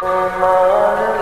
Oh, my